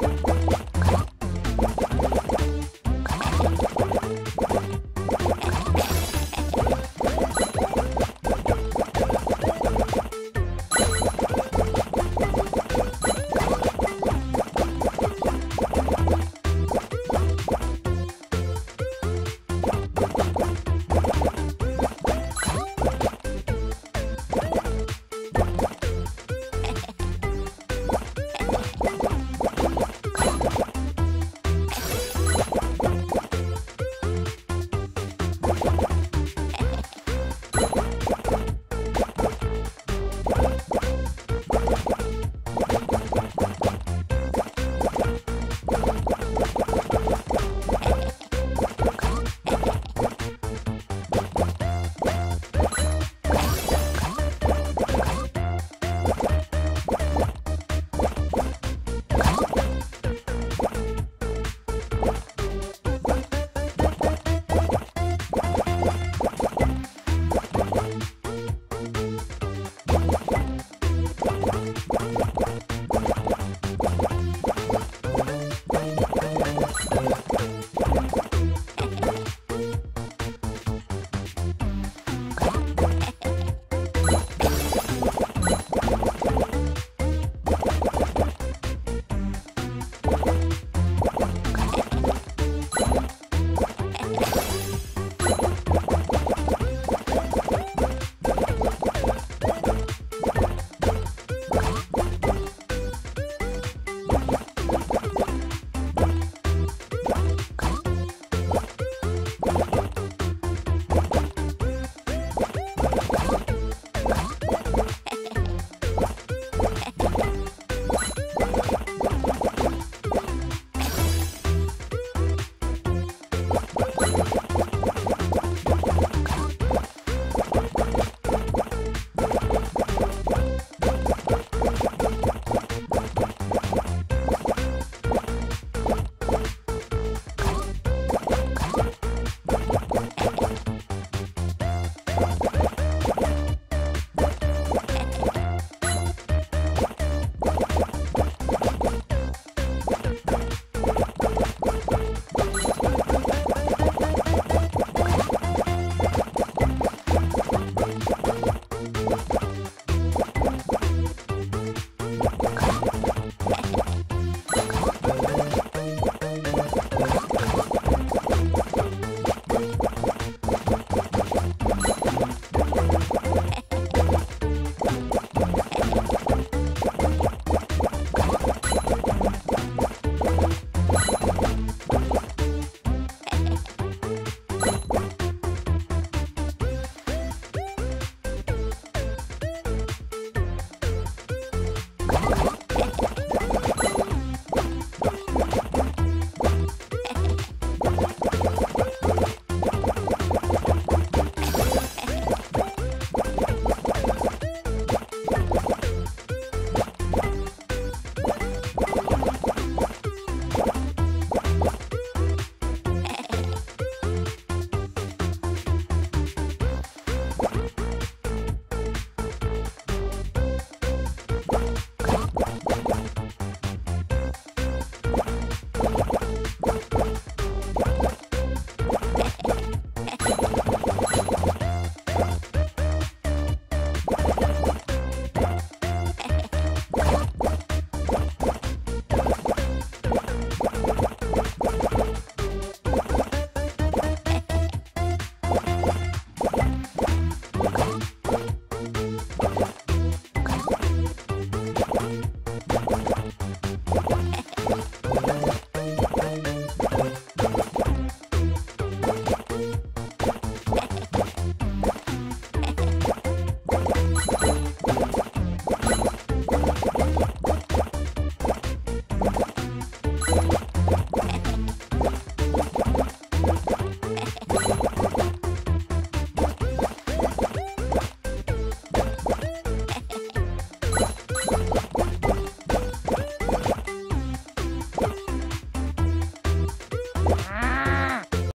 Yeah.